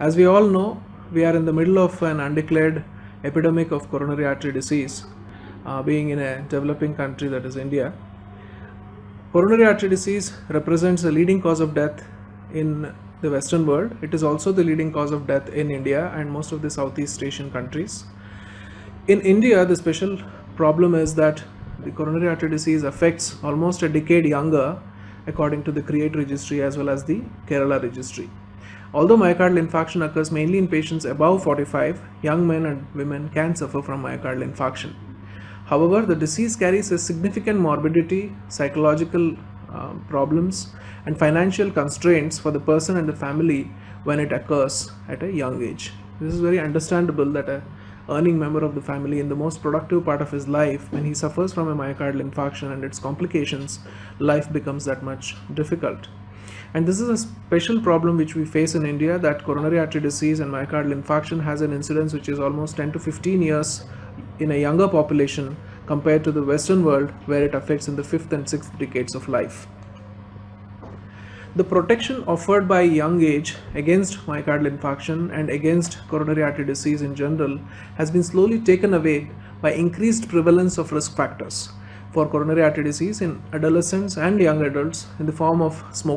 As we all know, we are in the middle of an undeclared epidemic of coronary artery disease, uh, being in a developing country that is India. Coronary artery disease represents the leading cause of death in the Western world. It is also the leading cause of death in India and most of the Southeast Asian countries. In India, the special problem is that the coronary artery disease affects almost a decade younger, according to the CREATE registry as well as the Kerala registry. Although myocardial infarction occurs mainly in patients above 45, young men and women can suffer from myocardial infarction. However, the disease carries a significant morbidity, psychological uh, problems, and financial constraints for the person and the family when it occurs at a young age. This is very understandable that a earning member of the family in the most productive part of his life, when he suffers from a myocardial infarction and its complications, life becomes that much difficult. And this is a special problem which we face in India that coronary artery disease and myocardial infarction has an incidence which is almost 10 to 15 years in a younger population compared to the Western world where it affects in the fifth and sixth decades of life. The protection offered by young age against myocardial infarction and against coronary artery disease in general has been slowly taken away by increased prevalence of risk factors for coronary artery disease in adolescents and young adults in the form of smoking